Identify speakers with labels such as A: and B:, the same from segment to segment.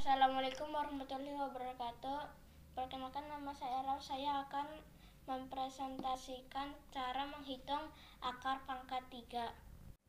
A: Assalamualaikum warahmatullahi wabarakatuh. Perkenalkan nama saya Raf. Saya akan mempresentasikan cara menghitung akar pangkat 3.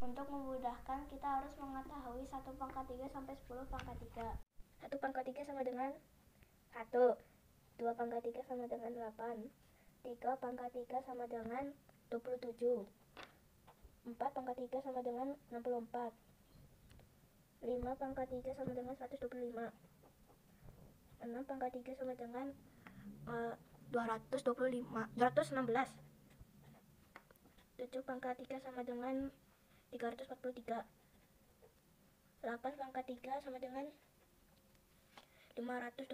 A: Untuk memudahkan, kita harus mengetahui 1 pangkat 3 sampai 10 pangkat 3. 1 pangkat 3 sama dengan 1. 2 pangkat 3 sama dengan 8. 3 pangkat 3 sama dengan 27. 4 pangkat 3 sama dengan 64. 5 pangkat 3 sama dengan 125 6 pangkat 3 sama dengan uh, 225 216 7 pangkat 3 sama dengan 343 8 pangkat 3 sama dengan 512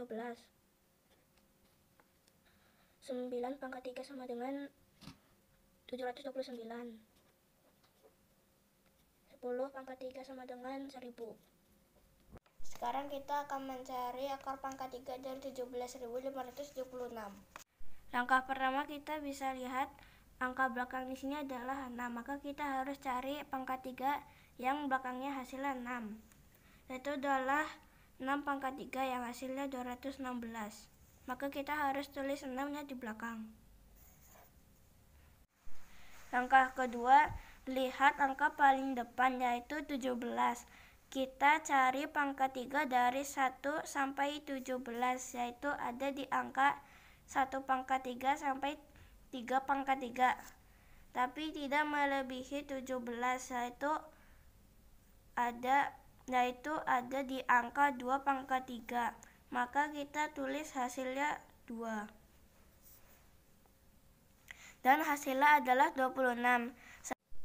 A: 9 pangkat 3 sama dengan 729 10 pangkat 3 sama dengan 1000 sekarang kita akan mencari akar pangkat 3 dari 17.576 langkah pertama kita bisa lihat angka belakang di sini adalah 6 maka kita harus cari pangkat 3 yang belakangnya hasilnya 6 itu adalah 6 pangkat 3 yang hasilnya 216 maka kita harus tulis 6 nya di belakang. Langkah kedua Lihat angka paling depan yaitu 17. Kita cari pangkat 3 dari 1 sampai 17 yaitu ada di angka 1 pangkat 3 sampai 3 pangkat 3. Tapi tidak melebihi 17 yaitu ada yaitu ada di angka 2 pangkat 3. Maka kita tulis hasilnya 2. Dan hasilnya adalah 26.